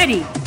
Ready!